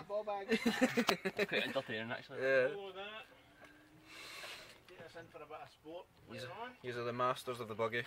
Quite entertaining actually. Yeah. Follow that. Get us in for a bit of sport. He's- later on. These are the masters of the buggy.